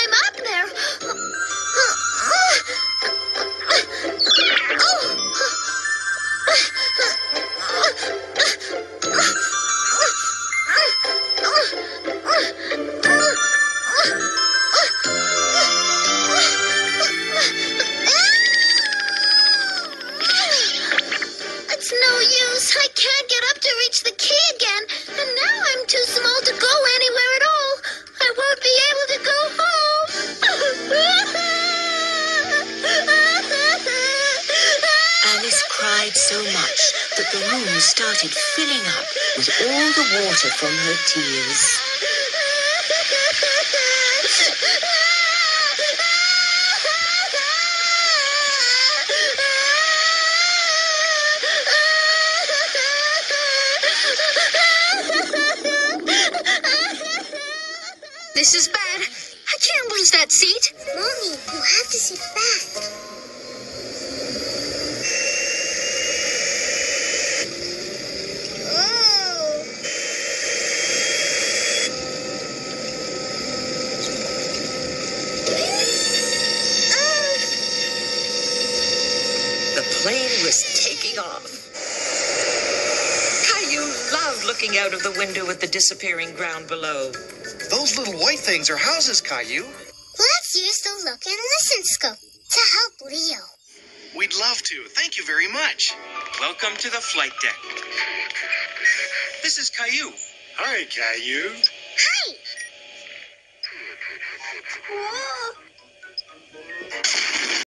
climb up there. It's no use. I can't get up to reach the key cried so much that the room started filling up with all the water from her tears. This is bad. I can't lose that seat. Mommy, you have to sit back. Plane was taking off. Caillou loved looking out of the window at the disappearing ground below. Those little white things are houses, Caillou. Let's use the look and listen scope to help Leo. We'd love to. Thank you very much. Welcome to the flight deck. This is Caillou. Hi, Caillou. Hi. Whoa.